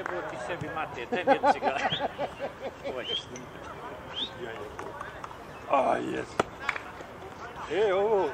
jebo ti sebi mate, tebi ovaj, mi je cigara. Ovo ćeš snimiti. A, jes. E, ovo...